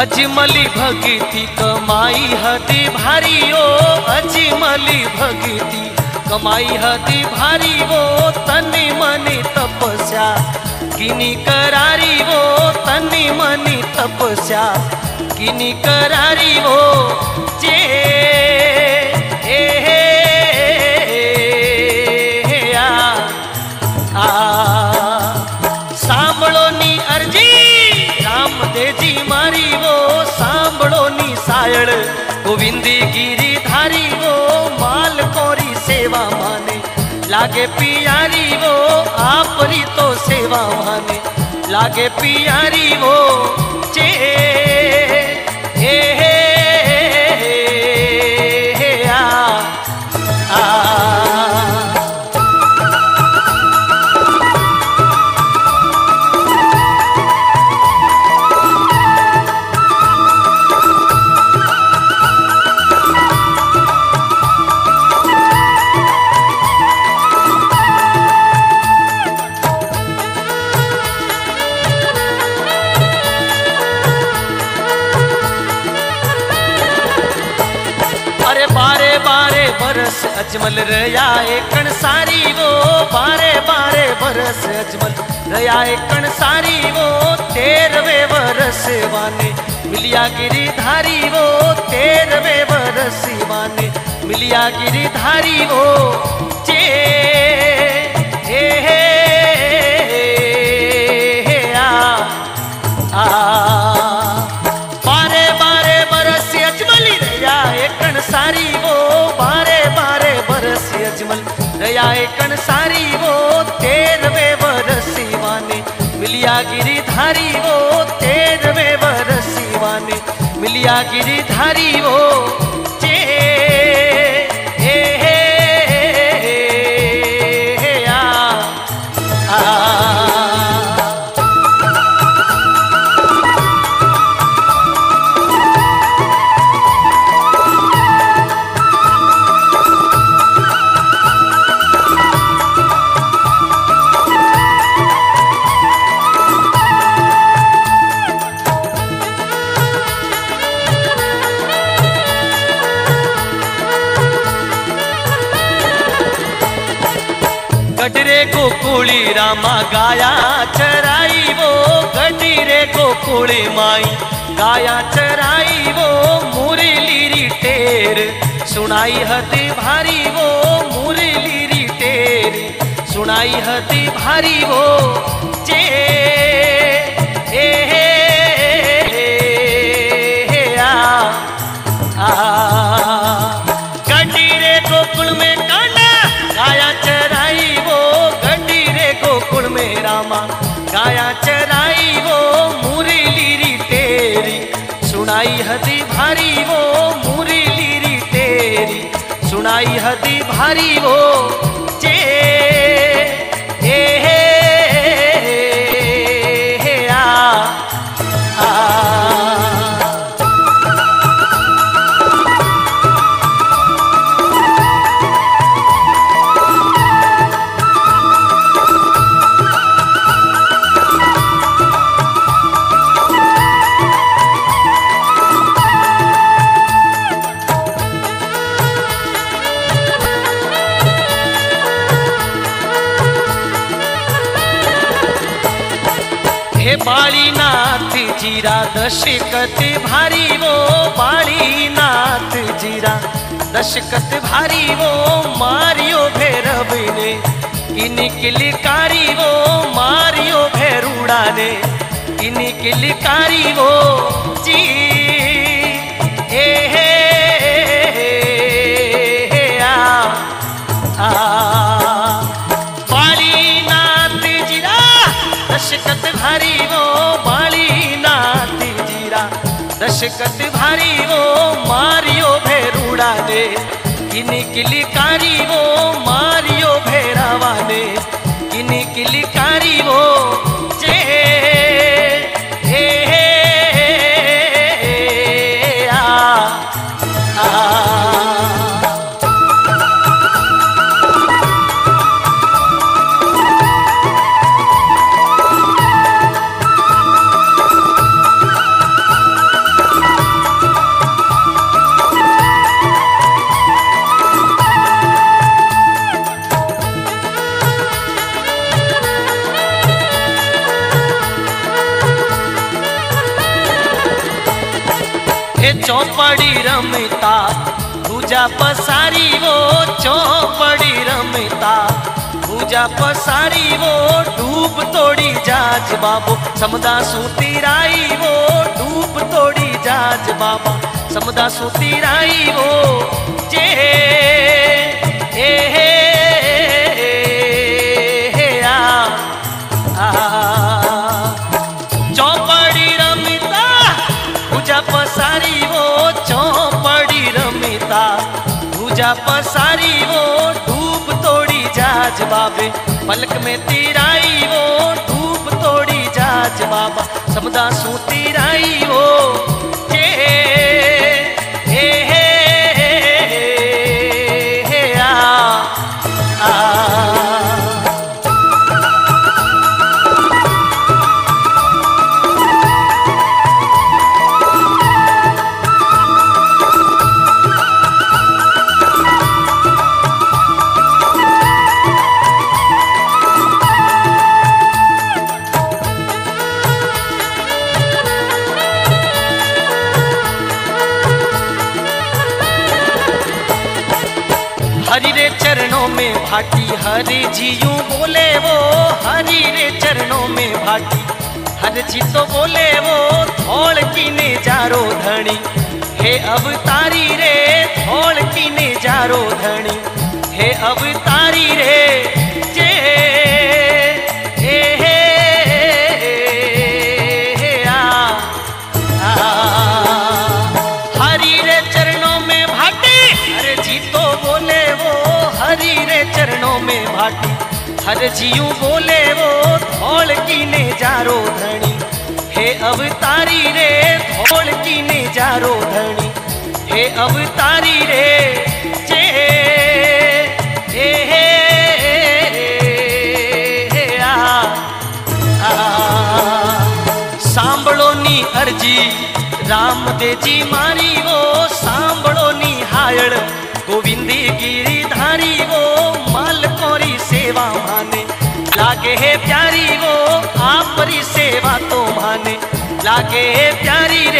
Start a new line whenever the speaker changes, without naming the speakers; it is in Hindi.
अजमली भगती कमाई हती भारी ओ, अजमली भगती कमाई हती भारी ओ, तनी मनी तपस्या, किनी करारी ओ, तनी मनी तपस्या, किनी करारी ओ, जे आ गोविंदी गिरिधारी वो माल कोरी सेवा माने। लागे पियारी वो आपरी तो सेवा माने। लागे पियारी वो चे बरस अजमल रया कण सारी वो, बारे बारे बरस अजमल रया कण सारी वो, तेरवे बरस वाने मिलिया गिरिधारी वो, तेरवे बरस वाने मिलिया गिरिधारी वो। रया एकण सारी वो तेरवे बरसी वाने मिलिया गिरिधारी वो तेरवे बरसी वाने मिलिया गिरिधारी वो गडरे गोकुळी रामा गाया चराई वो गडरे गोकुळी माई गाया चराई वो, मुरली री टेर सुनाई हती भारी वो, मुरली री टेर सुनाई हती भारी वो चे सुनाई हदी भारी वो मुरली री तेरी। सुनाई हदी भारी वो चे ए हे बाळीनाथ जीरा दशकत भारी वो बाळीनाथ जीरा दशकत भारी वो मारियो भैरव ने इनकी कारी वो मारियो भैरूड़ा ने इनकी कारी वो जी दशकत भारी वो मारियो भेरूड़ा दे। किली कारी वो मारियो भेरावा किनी किली कारी ચોપડી રમતા પૂજા પસારી વો ચોપડી રમતા પૂજા પસારી વો ડૂબ તોડી જાજ બાબો સમદા સુતી રાઈ વો ડૂબ તોડી જાજ બાબા સમદા સુતી રાઈ વો જે जाज बाबे पलक में तिराई वो धूप तोड़ी जाज बाबा समदा सू तिराई वो। भाटी। हरि जियो बोले वो, हरि रे चरणों में भाटी। हर जी तो बोले वो, धोल की ने जारो धनी हे अवतारी रे, धोल की ने जारो धनी हे अवतारी रे हर जीव बोले वो धौल की ने जारो धणी हे अवतारी रे धौल की ने जारो धणी हे अवतारी रे जे हे हे हे आ સાંભળોની અરજી રામદેવજી મારી વો સાંભળોની जाके प्यारी रे